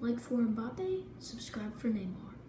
like for Mbappe, subscribe for Neymar.